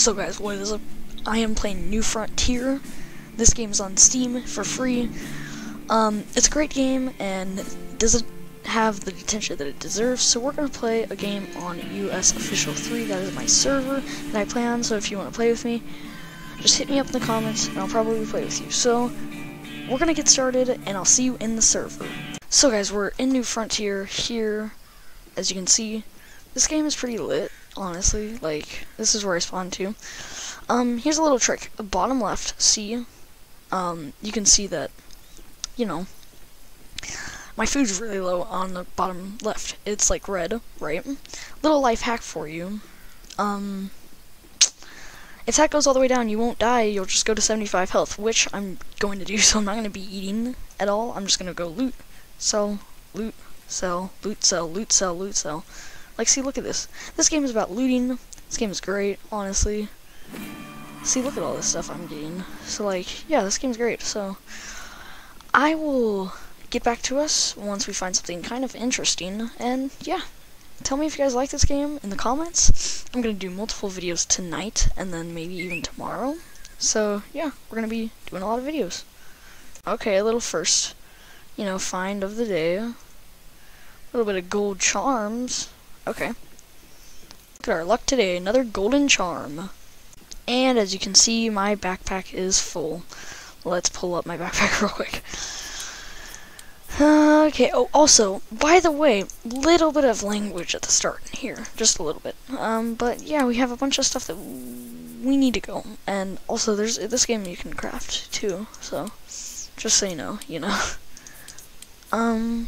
So guys, what is up? I am playing New Frontier. This game is on Steam for free. Um, it's a great game and doesn't have the attention that it deserves, so we're going to play a game on US Official 3. That is my server that I play on, so if you want to play with me, just hit me up in the comments and I'll probably play with you. So, we're going to get started and I'll see you in the server. So guys, we're in New Frontier here, as you can see. This game is pretty lit honestly. Like, this is where I spawned to. Um, here's a little trick. Bottom left, see, um, you can see that, you know, my food's really low on the bottom left. It's like red, right? Little life hack for you. Um, if that goes all the way down, you won't die. You'll just go to 75 health, which I'm going to do, so I'm not going to be eating at all. I'm just going to go loot, sell, loot, sell, loot, sell, loot, sell, loot, sell. Like, see, look at this. This game is about looting. This game is great, honestly. See, look at all this stuff I'm getting. So, like, yeah, this game's great. So, I will get back to us once we find something kind of interesting. And, yeah, tell me if you guys like this game in the comments. I'm going to do multiple videos tonight and then maybe even tomorrow. So, yeah, we're going to be doing a lot of videos. Okay, a little first, you know, find of the day. A little bit of gold charms. Okay. Look at our luck today, another golden charm. And as you can see, my backpack is full. Let's pull up my backpack real quick. Okay, oh, also, by the way, little bit of language at the start here, just a little bit. Um, but yeah, we have a bunch of stuff that we need to go. And also, there's this game you can craft, too, so just so you know, you know. Um,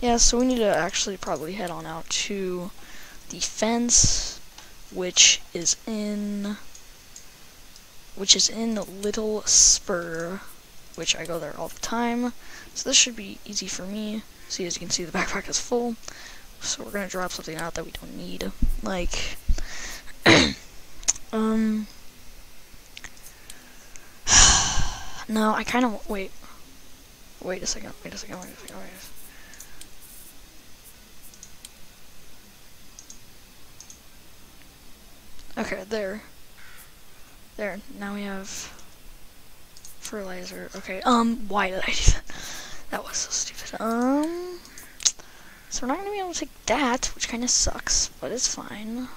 yeah, so we need to actually probably head on out to the fence, which is in which is in the Little Spur, which I go there all the time. So this should be easy for me. See, as you can see, the backpack is full. So we're gonna drop something out that we don't need, like, um, no, I kind of wait. Wait a second. Wait a second. Wait a second. Wait a second. Okay, there. There, now we have fertilizer. Okay, um, why did I do that? That was so stupid. Um, so we're not gonna be able to take that, which kind of sucks, but it's fine.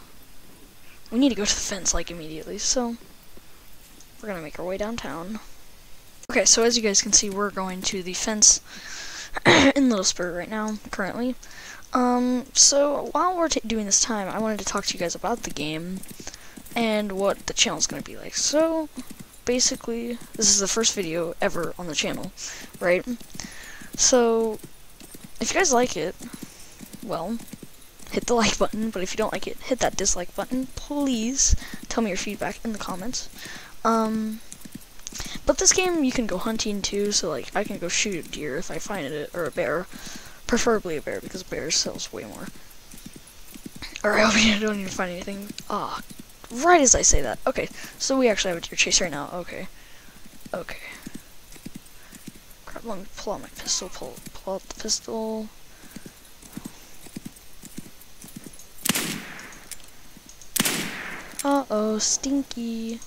We need to go to the fence, like, immediately, so we're gonna make our way downtown. Okay, so as you guys can see, we're going to the fence in Little Spur right now, currently. Um, so while we're doing this time, I wanted to talk to you guys about the game and what the channel is going to be like. So, basically, this is the first video ever on the channel, right? So, if you guys like it, well, hit the like button, but if you don't like it, hit that dislike button. Please tell me your feedback in the comments. Um, but this game, you can go hunting too, so like, I can go shoot a deer if I find it, or a bear. Preferably a bear, because bears sells way more. Or I hope you don't even find anything. Ah, oh, right as I say that. Okay, so we actually have a deer chase right now. Okay. Okay. Crap, let me pull out my pistol. Pull, pull out the pistol. Uh-oh, stinky.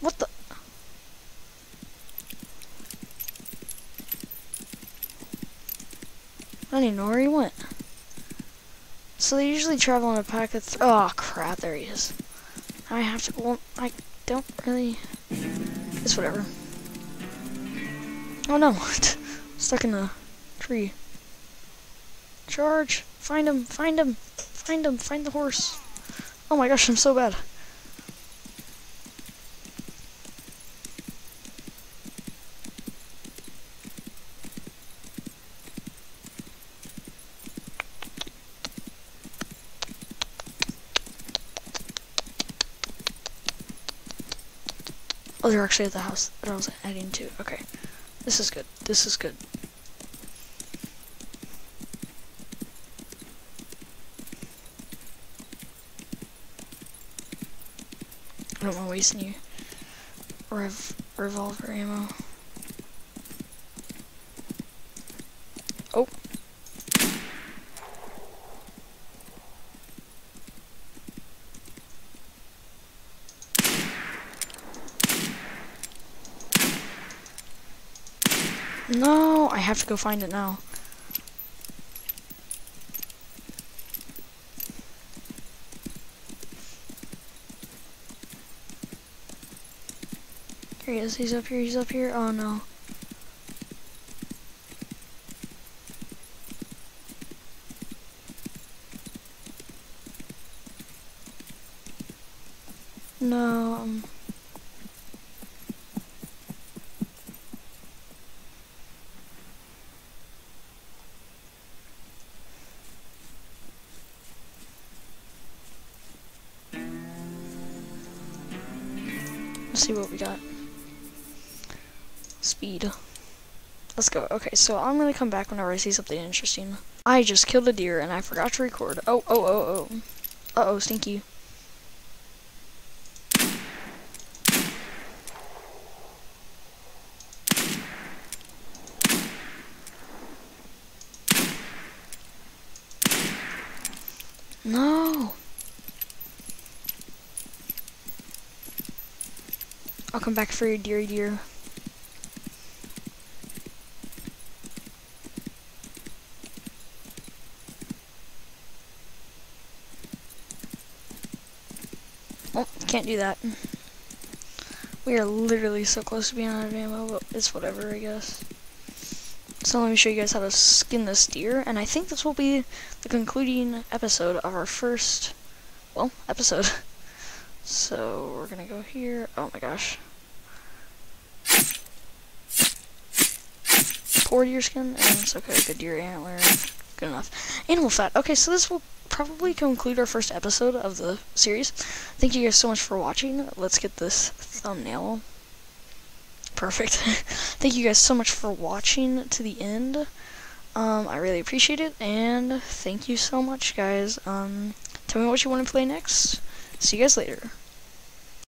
What the? I don't even know where he went. So they usually travel in a pack th Oh, crap, there he is. I have to, well, I don't really, it's whatever. Oh no, stuck in a tree. Charge, find him, find him, find him, find the horse. Oh my gosh, I'm so bad. Oh, they're actually at the house that I was heading to. Okay. This is good. This is good. I don't want to waste any rev revolver ammo. Oh. No, I have to go find it now. Here he is, he's up here, he's up here. Oh no. No. Um, Let's see what we got. Speed. Let's go. Okay, so I'm gonna come back whenever I see something interesting. I just killed a deer and I forgot to record. Oh, oh, oh, oh. Uh-oh, stinky. No. I'll come back for your dear dear. Oh, can't do that. We are literally so close to being out of ammo, but it's whatever, I guess. So let me show you guys how to skin this deer, and I think this will be the concluding episode of our first, well, episode. So we're gonna go here. Oh my gosh. Poor deer skin, and it's okay, good deer antler, good enough. Animal fat. Okay, so this will probably conclude our first episode of the series. Thank you guys so much for watching. Let's get this thumbnail Perfect. Thank you guys so much for watching to the end. Um, I really appreciate it, and thank you so much, guys. Um, tell me what you want to play next. See you guys later.